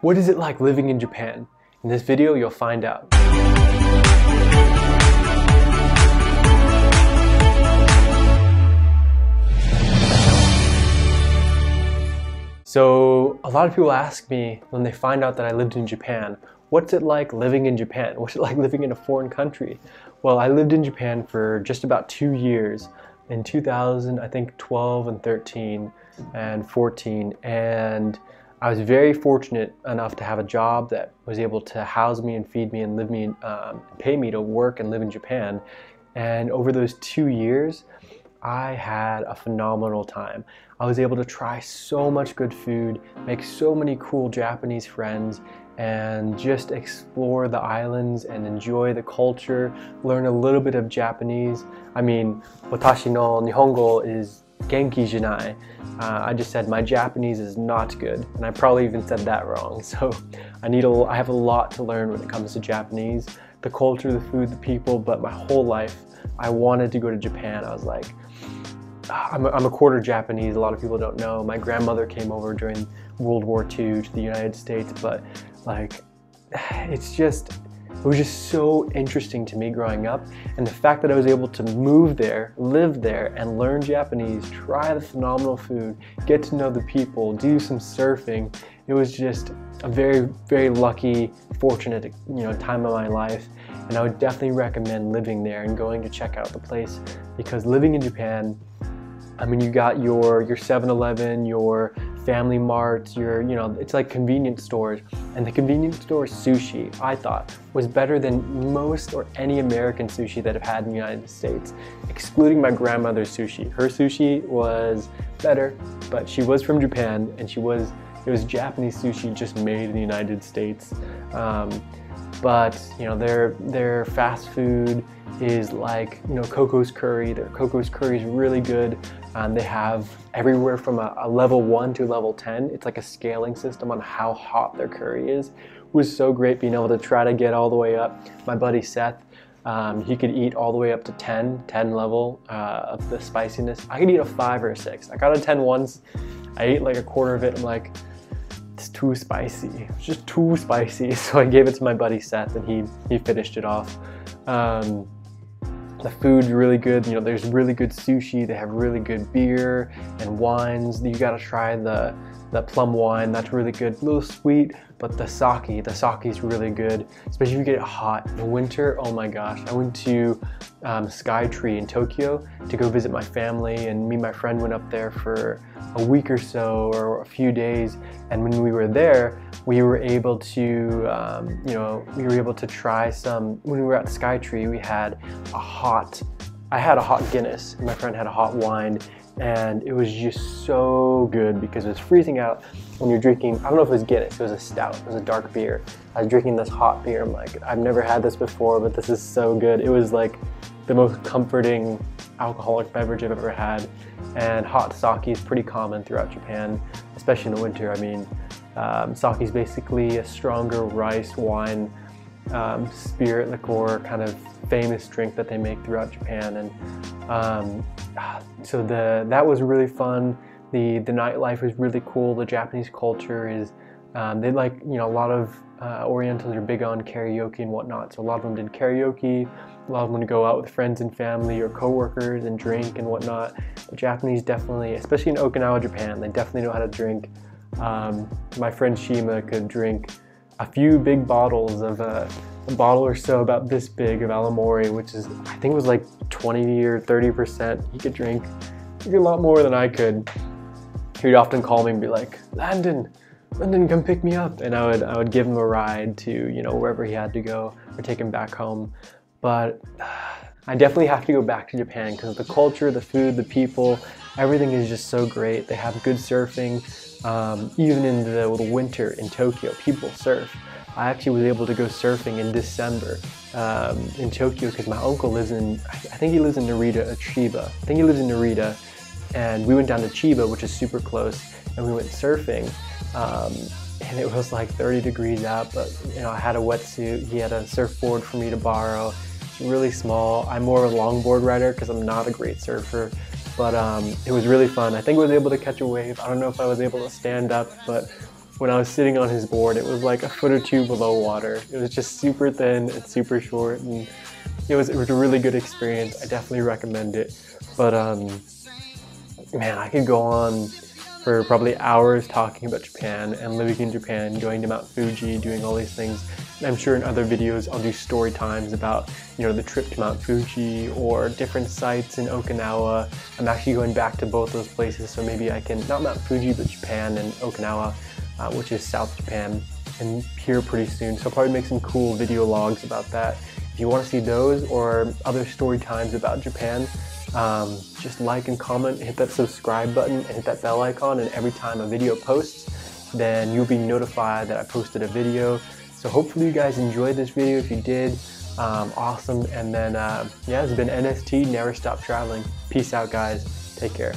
What is it like living in Japan? In this video, you'll find out. So, a lot of people ask me when they find out that I lived in Japan, what's it like living in Japan? What's it like living in a foreign country? Well, I lived in Japan for just about two years in 2000, I think 12 and 13 and 14. And I was very fortunate enough to have a job that was able to house me and feed me and live me, um, pay me to work and live in Japan. And over those two years, I had a phenomenal time. I was able to try so much good food, make so many cool Japanese friends, and just explore the islands and enjoy the culture, learn a little bit of Japanese. I mean, watashi no nihongo is genki janai. Uh, I just said my Japanese is not good, and I probably even said that wrong. So I need a, I have a lot to learn when it comes to Japanese, the culture, the food, the people. But my whole life, I wanted to go to Japan. I was like, ah, I'm a, I'm a quarter Japanese. A lot of people don't know. My grandmother came over during World War II to the United States, but like, it's just, it was just so interesting to me growing up. And the fact that I was able to move there, live there, and learn Japanese, try the phenomenal food, get to know the people, do some surfing, it was just a very, very lucky, fortunate, you know, time of my life. And I would definitely recommend living there and going to check out the place because living in Japan, I mean, you got your your 7-Eleven, your Family Marts, your, you know, it's like convenience stores. And the convenience store sushi, I thought, was better than most or any American sushi that I've had in the United States, excluding my grandmother's sushi. Her sushi was better, but she was from Japan and she was, it was Japanese sushi just made in the United States. Um, but you know their their fast food is like you know Coco's curry. Their Coco's curry is really good. Um, they have everywhere from a, a, level one to level 10. It's like a scaling system on how hot their curry is. It was so great being able to try to get all the way up. My buddy Seth, um, he could eat all the way up to 10, 10 level uh, of the spiciness. I could eat a five or a six. I got a 10 once. I ate like a quarter of it. I'm like, it's too spicy. It's just too spicy. So I gave it to my buddy Seth and he, he finished it off. Um, the food's really good. You know, there's really good sushi. They have really good beer and wines. You gotta try the the plum wine. That's really good. A little sweet, but the sake, the sake is really good, especially if you get it hot in the winter. Oh my gosh! I went to um, Skytree in Tokyo to go visit my family, and me and my friend went up there for a week or so or a few days. And when we were there, we were able to, um, you know, we were able to try some. When we were at Skytree, we had a hot. I had a hot Guinness, my friend had a hot wine, and it was just so good because it was freezing out when you're drinking. I don't know if it was Guinness, it was a stout, it was a dark beer. I was drinking this hot beer. I'm like, I've never had this before, but this is so good. It was like the most comforting alcoholic beverage I've ever had. And hot sake is pretty common throughout Japan, especially in the winter. I mean, um, sake is basically a stronger rice wine um, spirit liqueur kind of famous drink that they make throughout Japan. And um, so the that was really fun. The the nightlife was really cool. The Japanese culture is um, they like you know a lot of uh, Orientals are big on karaoke and whatnot. So a lot of them did karaoke. A lot of them would go out with friends and family or coworkers and drink and whatnot. The Japanese definitely, especially in Okinawa, Japan, they definitely know how to drink. Um, my friend Shima could drink a few big bottles of uh, a bottle or so about this big of Awamori, which is, I think it was like 20 or 30%. He could drink a lot more than I could. He would often call me and be like, Landon, Landon, come pick me up. And I would, I would give him a ride to, you know, wherever he had to go or take him back home. But I definitely have to go back to Japan because the culture, the food, the people, everything is just so great. They have good surfing. Um, even in the, winter in Tokyo, people surf. I actually was able to go surfing in December um, in Tokyo because my uncle lives in, I think he lives in Narita, Chiba. I think he lives in Narita. And we went down to Chiba, which is super close, and we went surfing. Um, and it was like 30 degrees out, but you know, I had a wetsuit. He had a surfboard for me to borrow. It's really small. I'm more of a longboard rider because I'm not a great surfer but um, it was really fun. I think I was able to catch a wave. I don't know if I was able to stand up, but when I was sitting on his board, it was like a foot or two below water. It was just super thin and super short, and it was it was a really good experience. I definitely recommend it. But um, man, I could go on for probably hours talking about Japan and living in Japan, going to Mount Fuji, doing all these things. And I'm sure in other videos I'll do story times about, you know, the trip to Mount Fuji or different sites in Okinawa. I'm actually going back to both those places, so maybe I can, not Mount Fuji, but Japan and Okinawa, uh, which is South Japan, and here pretty soon. So I'll probably make some cool video logs about that. If you want to see those or other story times about Japan, um, just like and comment, hit that subscribe button, and hit that bell icon, and every time a video posts, then you'll be notified that I posted a video. So hopefully you guys enjoyed this video. If you did, um, awesome. And then, uh, yeah, it's been NST, Never Stop Traveling. Peace out, guys. Take care.